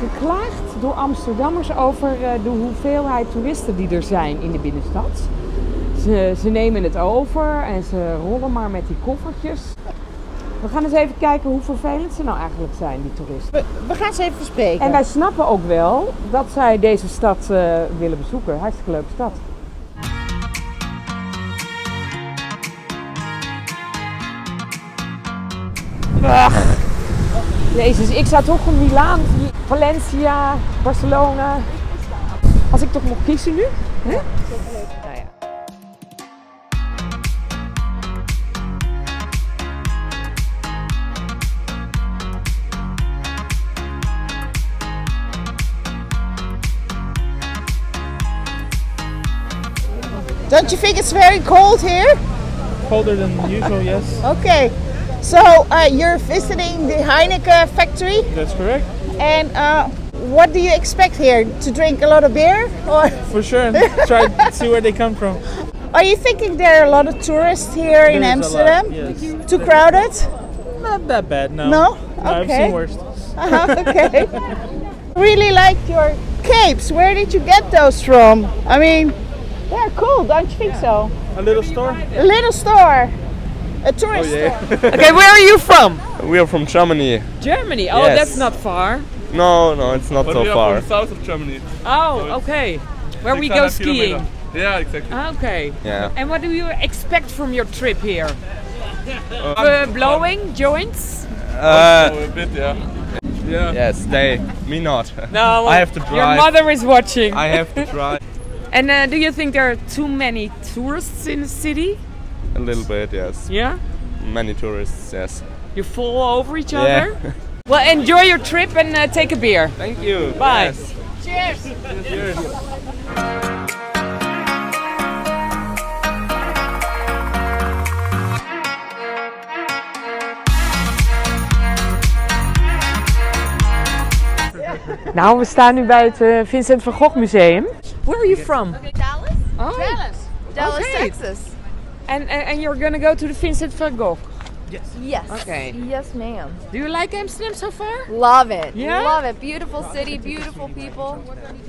geklaagd door Amsterdammers over eh, de hoeveelheid toeristen die er zijn in de binnenstad. Ze, ze nemen het over en ze rollen maar met die koffertjes. We gaan eens even kijken hoe vervelend ze nou eigenlijk zijn, die toeristen. We, we gaan ze even spreken. En wij snappen ook wel dat zij deze stad eh, willen bezoeken. Hartstikke leuke stad. Ach. Jezus, ik zou toch voor Milaan, Valencia, Barcelona. Als ik toch mocht kiezen nu? Hè? Nou ja. Don't you think it's very cold here? Colder than usual, yes. Okay. So uh, you're visiting the Heineken factory, That's correct. and uh, what do you expect here? To drink a lot of beer, or For sure. Try to see where they come from. are you thinking there are a lot of tourists here in There's a lot, Amsterdam? yes. Too crowded? Not that bad, no. No? I've Okay. seen worse. Uh-huh, okay. really like your capes. Where did you get those from? I mean, they're cool, don't you think so? A little store? A little store, a tourist store. Okay, where are you from? We are from Germany. Germany. Oh, Yes. that's not far. No, no, it's not so far. From south of Germany. Oh, okay. Where we go skiing. Yeah, exactly. Okay. Yeah. And what do you expect from your trip here? Uh, blowing joints? Uh, a bit, yeah. Yeah. yes, they. Me not. No, I have to drive. Your mother is watching. I have to drive. And uh, do you think there are too many tourists in the city? A little bit, yes. Yeah? Many tourists, yes. You fall over each Yeah. other? Well, enjoy your trip and uh, take a beer. Thank you. Bye. Yes. Cheers. Nou, we staan nu bij het uh, Vincent van Gogh Museum. Where are you from? Okay, Dallas? Oh, Dallas. Dallas, Okay. Texas. and, and, and you're gonna go to the Vincent van Gogh. Yes. Yes. Okay. Yes, ma'am. Do you like Amsterdam so far? Love it. Yeah? Love it. Beautiful city, beautiful people.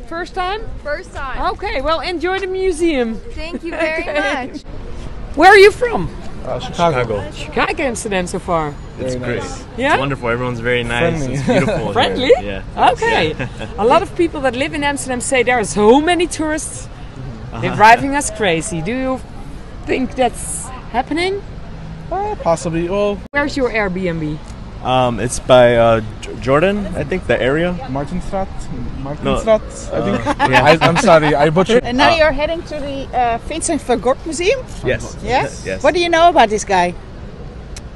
First time? First time. Okay, well, enjoy the museum. Thank you very Okay. much. Where are you from? Chicago. Chicago, Amsterdam so far. It's great. Yeah? It's Wonderful. Everyone's very nice. Friendly. It's beautiful. Friendly? Here. Yeah. Okay. A lot of people that live in Amsterdam say there are so many tourists. Uh-huh. They're driving us crazy. Do you think that's happening? Uh, possibly. Well, Where's your Airbnb? Um, it's by uh, J- Jordaan, I think, the area. Martinstraat. No. Martinstraat, I think. yeah. I, I'm sorry, I butchered. And now you're heading to the uh, Vincent van Gogh Museum? Yes. Yes? Yes. What do you know about this guy?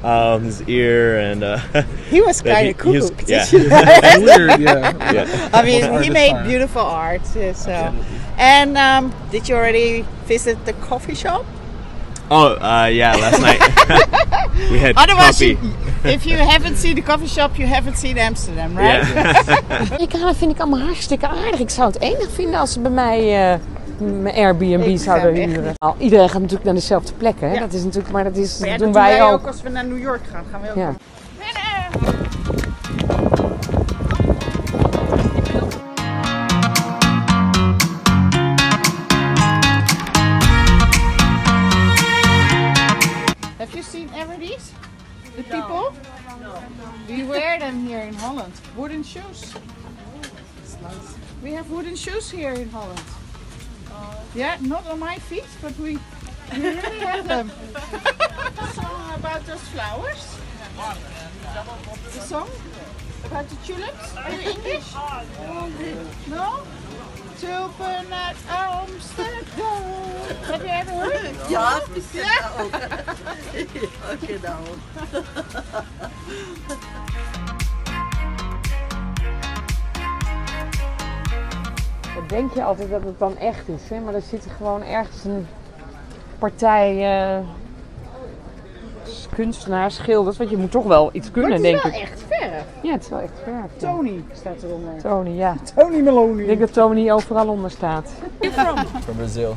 Um, his ear and uh, He was kind of cool. he was- did yeah. Weird, yeah. yeah. I mean, he made are. beautiful art. uh, So, and um, did you already visit the coffee shop? Oh, uh, yeah. Last night we had Otherwise, coffee. you, if you haven't seen the coffee shop, you haven't seen Amsterdam, right? Yeah. Amerikanen vind ik allemaal hartstikke aardig. Ik zou het enig vinden als ze bij mij eh, mijn Airbnb Ik zouden huren. Nou, iedereen gaat natuurlijk naar dezelfde plekken. Hè? Ja. Dat is natuurlijk, maar dat, is, Maar ja, doen wij ook. als we naar New York gaan. Gaan we ook Ja. Them here in Holland. Wooden shoes. We have wooden shoes here in Holland. Yeah, not on my feet, but we, we really have them. The song about those flowers. The song about the tulips. Are you English? No? Tulpen. Ever heard it? Ja, Ja. ja genau. Dan denk je altijd dat het dan echt is, hè? maar er zit gewoon ergens een partij eh, kunstenaars, schilders. Want je moet toch wel iets kunnen, Maar het is denk wel ik. echt verf. Ja, het is wel echt verf. ja. Tony staat eronder. Tony, ja. Tony Ik Meloni. denk dat Tony overal onder staat. From Brazil.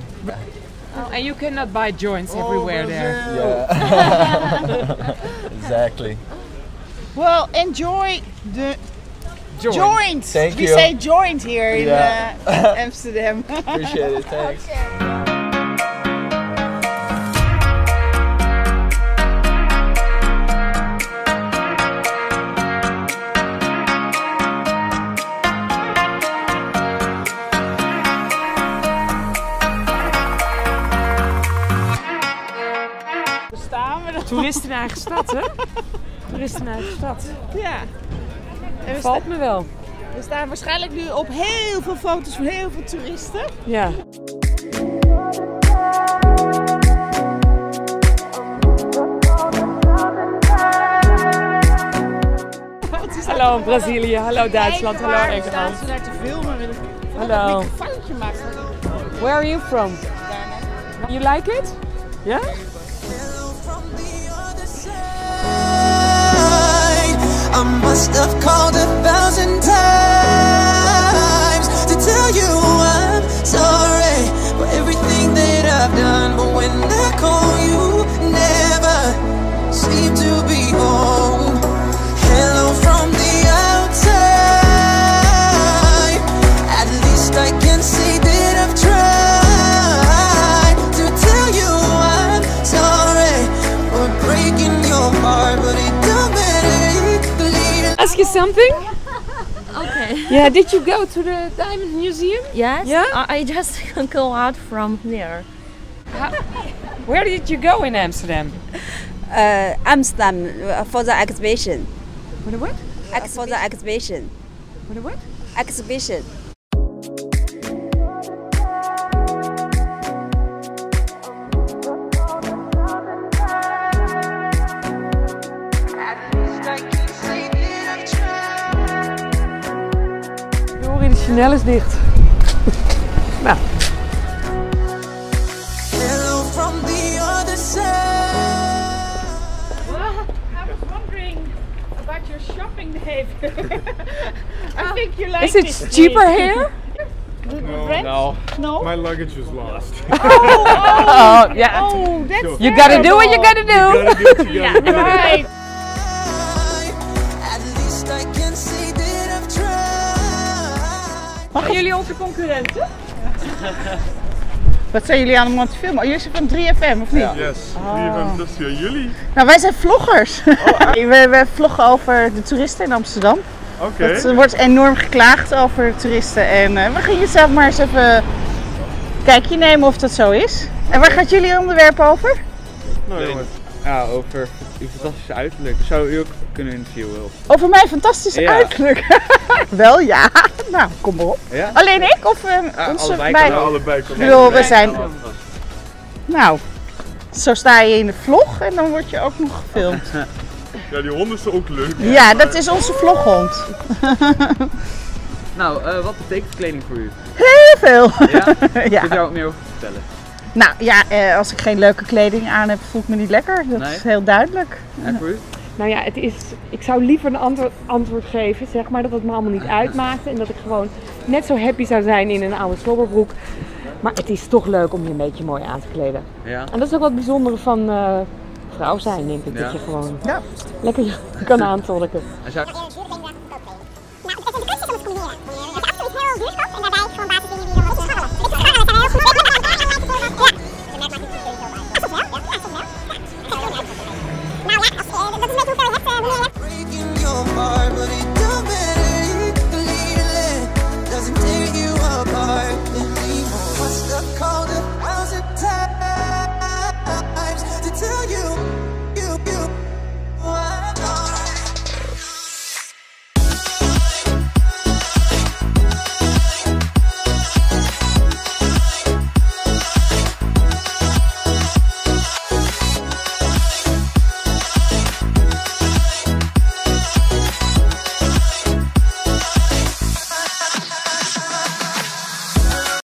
Oh, and you cannot buy joints everywhere there. Yeah. exactly. Well, enjoy the joint. Thank We you. say joint here in uh, Amsterdam. Appreciate it. Thanks. Staan Toeristen in eigen stad, hè? Toeristen in eigen stad. Ja. En we, Valt me wel. we staan waarschijnlijk nu op heel veel foto's van heel veel toeristen. Ja. Hallo Brazilië, hallo Duitsland, hallo Engeland. staan ze daar te filmen Hallo. een foutje maakt. Where are you from? You like it? Yeah? I must have called a thousand times to tell you I'm sorry for everything that I've done. Ask you something? Okay. Yeah, did you go to the Diamond Museum? Yes. Yeah? I I just go out from there. Where did you go in Amsterdam? uh, Amsterdam uh, for the exhibition. For the what? Ex- for the exhibition. For the what? Exhibition. was wondering about your shopping behavior. I ah. think you like is it this cheaper place. here? No, Rent? no. No? My luggage was lost. Oh, oh. oh, yeah. Oh, that's You gotta do what you gotta do. You gotta do what you gotta do. Right. Zijn jullie onze concurrenten? Wat zijn jullie allemaal aan het filmen? Oh, jullie zijn van 3FM of niet? Yes. Wie van dat is jullie? Nou, wij zijn vloggers. we, we vloggen over de toeristen in Amsterdam. Oké. Het er wordt enorm geklaagd over toeristen. En eh, we gaan je zelf maar eens even een kijkje nemen of dat zo is. En waar gaat jullie onderwerp over? Nou jongens. Ja, over uw fantastische uiterlijk. Zou u ook kunnen interviewen? Of? Over mijn fantastische Ja. uiterlijk. Wel ja. Nou, kom maar op. Ja? Alleen ik of eh, Ja, onze allebei wel. Allebei komen. bedoel, we zijn... Nou, zo sta je in de vlog en dan word je ook nog gefilmd. Ja, die hond is ook leuk. Ja, dat is onze vloghond. Nou, eh, wat betekent kleding voor u? Heel veel. Ja? Kun je daar wat meer over vertellen? Nou ja, eh, als ik geen leuke kleding aan heb, voel ik me niet lekker. Dat Nee? is heel duidelijk. En voor u? Nou ja, het is, ik zou liever een antwoord, antwoord geven, zeg maar, dat het me allemaal niet uitmaakte. En dat ik gewoon net zo happy zou zijn in een oude slobberbroek. Maar het is toch leuk om je een beetje mooi aan te kleden. Ja. En dat is ook wat bijzondere van eh, vrouw zijn, denk ik. Ja. Dat je gewoon Ja. lekker je kan aantolken.